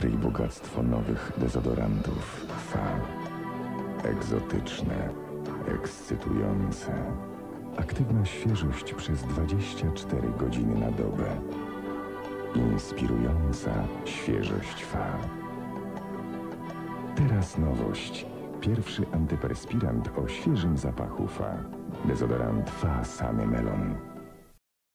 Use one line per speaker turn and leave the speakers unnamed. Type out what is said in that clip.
Odkryj bogactwo nowych dezodorantów. Fa. Egzotyczne, ekscytujące. Aktywna świeżość przez 24 godziny na dobę. Inspirująca świeżość Fa. Teraz nowość. Pierwszy antyperspirant o świeżym zapachu Fa. Dezodorant Fa Sany Melon.